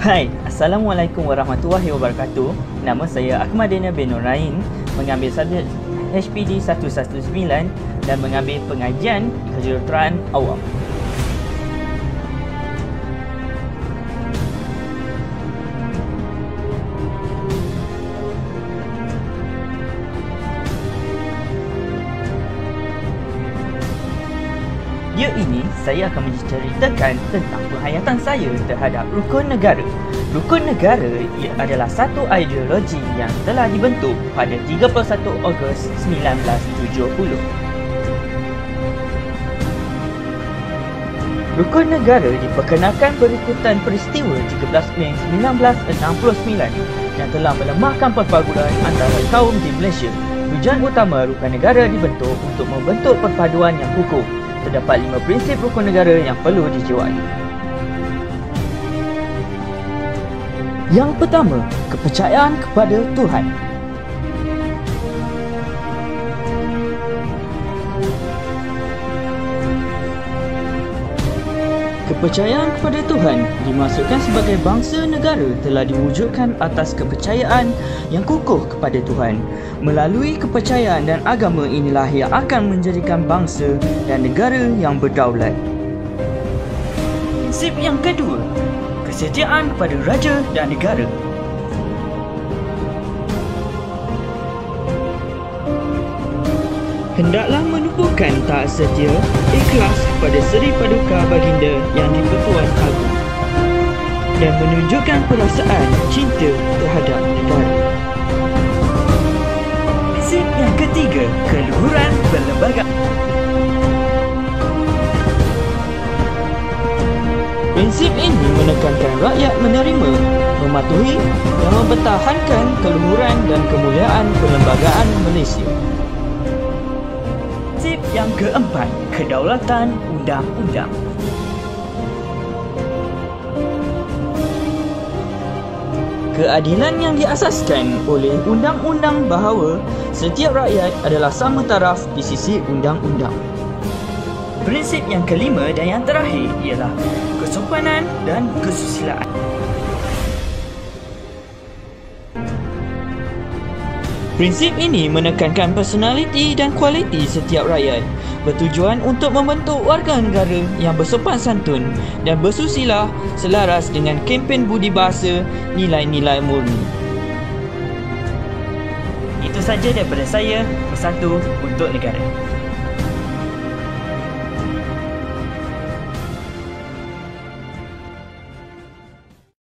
Hai, Assalamualaikum warahmatullahi wabarakatuh. Nama saya Ahmadina bin Nurain, mengambil subjek HPD 119 dan mengambil pengajian kejuruteraan awam. Video ini saya akan menceritakan tentang penghayatan saya terhadap rukun negara. Rukun negara ia adalah satu ideologi yang telah dibentuk pada 31 Ogos 1970. Rukun negara diperkenalkan berikutan peristiwa 13 Mei 1969 yang telah melemahkan perpaduan antara kaum di Malaysia. Tujuan utama rukun negara dibentuk untuk membentuk perpaduan yang kukuh terdapat lima prinsip rukun negara yang perlu dijiwai. Yang pertama, kepercayaan kepada Tuhan. Kepercayaan kepada Tuhan dimaksudkan sebagai bangsa negara telah diwujudkan atas kepercayaan yang kukuh kepada Tuhan. Melalui kepercayaan dan agama inilah yang akan menjadikan bangsa dan negara yang berdaulat. Prinsip yang kedua, kesetiaan kepada raja dan negara. hendaklah menumbuhkan tak setia, ikhlas kepada Seri Paduka Baginda yang dan menunjukkan perasaan cinta terhadap negara. Prinsip yang ketiga, keluhuran berlembaga. Prinsip ini menekankan rakyat menerima, mematuhi dan mempertahankan keluhuran dan kemuliaan perlembagaan Malaysia. Prinsip yang keempat, kedaulatan undang-undang. Keadilan yang diasaskan oleh undang-undang bahawa setiap rakyat adalah sama taraf di sisi undang-undang. Prinsip yang kelima dan yang terakhir ialah kesopanan dan kesusilaan. Prinsip ini menekankan personaliti dan kualiti setiap rakyat bertujuan untuk membentuk warga negara yang bersopan santun dan bersusila selaras dengan kempen budi bahasa nilai-nilai murni. Itu saja daripada saya, bersatu untuk negara.